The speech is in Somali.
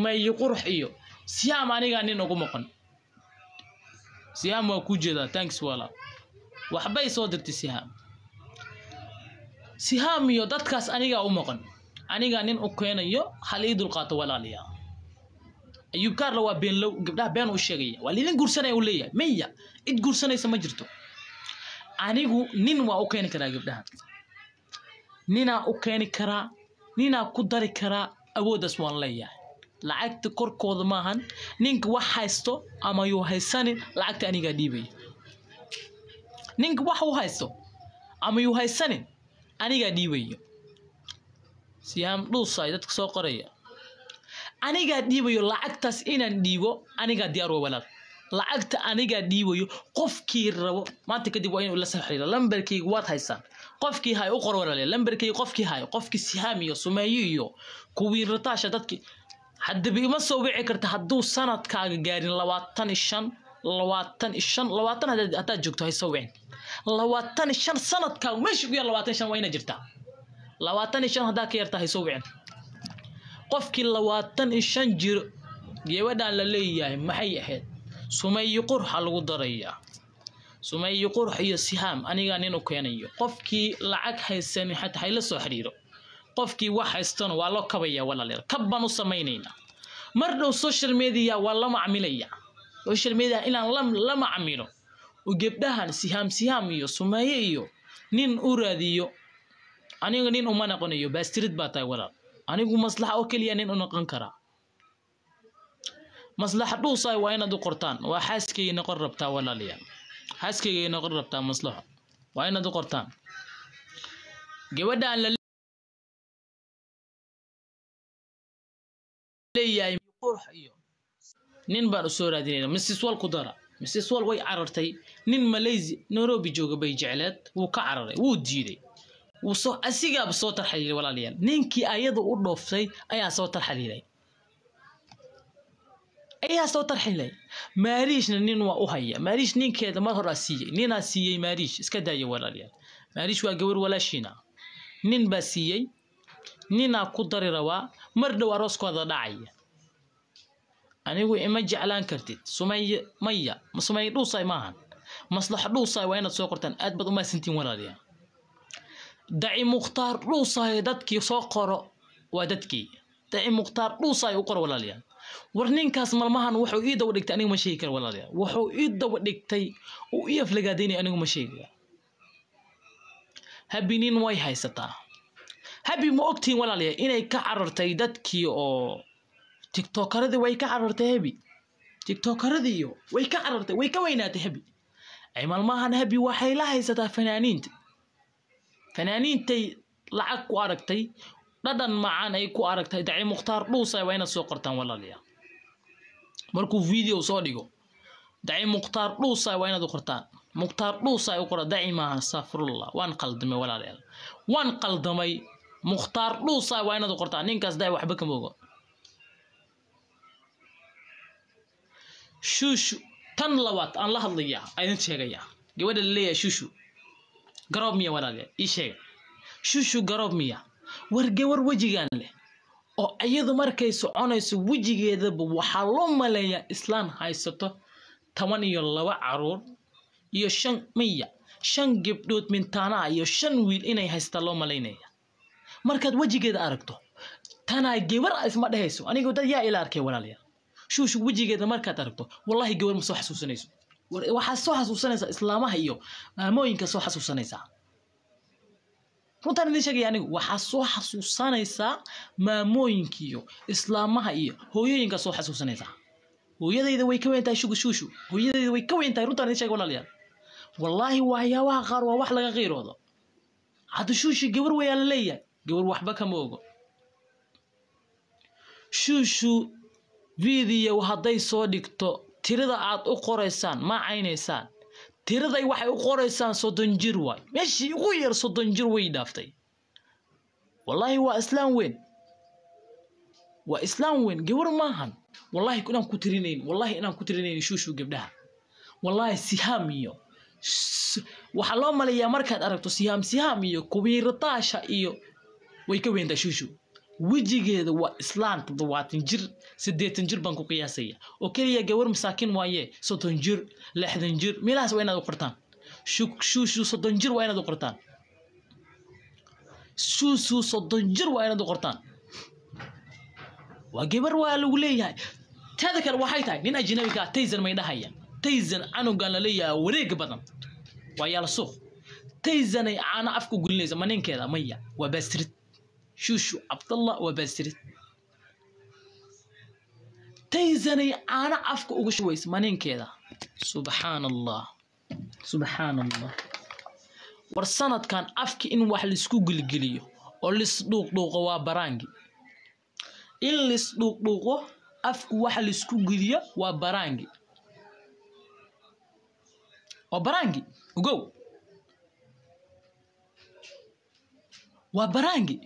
mayo qurux iyo. Siyaam anigaa nin ugu maqan. Siyaam waa kuu jeedaa thanks wala. Waxbay soo dirtay sihaam sihaam iyo dadkaas anigaa u maqan. Anigaa nin u keenayo hal ii dulqaato walaaliya. Ayuub kaarla waa beenlow gabdhaha been u sheegaya. Waa lidin guursanaya u leeyahay. Maya cid guursanaysa ma jirto. Anigu nin waa u keeni karaa gabdhaha. Ninaa u keeni karaa ninaa ku dari karaa awooddaas waan leeyahay lacagta korkooda maahan ninka wax haysto ama yuu haysanin lacagta anigaa dhiibaya ninka wax u haysto ama yuu haysanin anigaa dhiibayo siyaam dhuusaay dadka soo qoraya. Anigaa dhiibayo lacagtaas inaan dhiibo anigaa diyaar wa walaal. Lacagta anigaa dhiibayo qofkii rabo maanta kadib waa inuu la soo xiriiro lambarkayga waad haysaan. Qofkii hay u qor walaale lambarkayga qofkii hayo qofkii sihaam sumeeyo iyo kuwii dadkii haddaba ima soo wici karta hadduu sanadkaaga gaarin labaatan iyo shan labaatan iyo shan labaatan haddaad joogto hay soo wicin. Labaatan iyo shan sanadkaaga meesha ugu yar labaatan iyo shan waa ina jirtaa labaatan iyo shan haddaa ka yartaa hay soo wicin. Qofkii labaatan iyo shan jiro gabadhaan la leeyahay maxay ahayd? Sumeeyo qurxa lagu darayaa. Sumeeyo qurx iyo sihaam anigaa nin u keenayo. Qofkii lacag haysanin xataa hayla soo xiriiro qofkii wax haystana waa loo kabaya walaalayaal kab baan u samaynaynaa mar dhow social media waa la macmilaya social media inaan la, macmilo oo gebdhahan sihaam sihaam iyo sumeeye iyo nin u raadiyo aniga nin uma noqonayo baastirid baa tahay walaal. Anigu maslaxa oo keliya nin u noqon karaa maslaxa dhuusaay waa inaad u qortaan. Waa xaaskayga noqon rabtaa walaalayaal xaaskayga noqon rabtaa maslaxo. Waa inaad u qortaan. Gabadhaan la leeyahay qurx iyo nin baan u soo raadinayna mrs wal ku dara. Mrs wal way carartay. Nin malaysia nairobi jooga bay jecleed. Wuu ka cararay wuu diiday. Wuu soo asigaaba soo tarxaliilay walaalayaal ninkii ayada u dhooftay ayaa soo tarxaliilay ayaa soo tarxilay maariishna nin waa u haya. Maariish ninkeeda mar horaa siiyey. Ninaa siiyey maariish iska daaya walaalayaal maariish waa gabar walaashiina nin baa siiyey. Ninaa ku dari rabaa mar dhow arooskooda dhacaya anigu ima jeclaan kartid. Sumaye maya sumaye dhuusaay maahan. Maslaxa dhuusaay waa inaad soo qortaan. Aad baad umahadsantiin walaalayaal daci mukhtaar dhuusaay dadkii soo qoro waa dadkii. Daci mukhtaar dhuusaay u qoro walaalayaal war ninkaas malmahan wuxuu ii daba dhigtay anigu ma sheegi kara walaalayaal wuxuu ii daba dhigtay uu ii aflagaadaynay anigu ma sheegaya habi nin way haysataa habi ma ogtihin walaalayaal inay ka carartay dadkii oo tiktokaradii way ka carartay habi. Tiktokaradii iyo way ka carartay way ka weynaatay habi. Ay malmahan habi waxay la haysataa fanaaniinta. Fanaaniintay lacag ku aragtay dhadhan macaan ay ku aragtay daci mukhtaar dhuusay waa inaad soo qortaan walaalayaal markuu video soo dhigo daci mukhtaar dhuusay waa inaad u qortaan. Mukhtaar dhuusay u qora daci maaha astafirullah waan qaldamay walaalayaal waan qaldamay mukhtaar dhuusay waa inaad u qortaan ninkaas daci waxba kama ogo shushu tan labaad aan la hadlayaa aydan sheegayaa. Gabadha la leeyahay garoob miya walaalayaal ii sheega shushu garoob miya war gawar wejigan leh oo iyadu markay soconayso wejigeedaba waxaa loo maleeyaa islaan haysato toban iyo laba carruur iyo shan miya shan gebdhood mintaanaa iyo shan wiil inay haystaa loo malaynaya markaad wejigeeda aragto tanaa gabar isma dhehayso aniga dad yaa ila arkay walaalayaal shuushu wejigeeda markaad aragto wallahi gabar ma soo xasuusanayso waxaad soo xasuusanaysaa islaamaha iyo maamooyinka soo xasuusanaysaa runtaan idin sheegaya anigu waxaa soo xasuusanaysaa maamooyinka iyo islaamaha iyo hooyooyinka soo xasuusanaysaa hooyadayda way ka weyn tahay shugu shuushu. Hooyadayda way ka weyn runtaan idin sheega walaalayaal wallaahi waxyaabaha qaar waa wax laga qiiroodo. Hadda shuushu gabar wayaa la leeyahay gabar waxba kama ogo shuushu video hadday soo dhigto tirada aad u qoraysaan ma caynaysaan. Tiraday waxay u qoraysaan soddon jir waay. Meeshii ugu yar soddon jir way dhaaftay. Wallaahi waa islaam weyn. Waa islaam weyn. Gabar maahan wallaahi inaan ku tirinayn wallaahi inaan ku tirinayn shuushu gabdhaha. Wallaahi sihaam iyo waxaa loo maleeyaa markaad aragto sihaam. Sihaam iyo kubiirataasha iyo way ka weyntaa shuushu wejigeeda waa islaan toddobaatan jir siddeetan jir baan ku qiyaasaya. Oo keliya gawar masaakiin waaye soddon jir lixdan jir meelahaas waa inaad u qortaan. Shuushu soddon jir waa inaad u qortaan. Shuushu soddon jir waa inaad u qortaan. Waa gabar waa lagu leeyahay. Teeda kale waxay tahay nin ajnabiga ah taysan may dhahaya. Taysan canugan la leeyahay wareega badan. Waa yaalla suuq. Taysanay caana afka gulinaysa ma ninkeeda maya waa baastirid shuushu cabdallah waa baastirid taysanay caana afka uga shubaysa ma ninkeeda subxaan allah subxaan allah war sanadkan afka in wax la isku gilgeliyo oo lisdhuuqdhuuqo waa baraangi in lisdhuuqdhuuqo afku waxa la isku geliyo waa baraangi waa baraangi ogow waa baraangi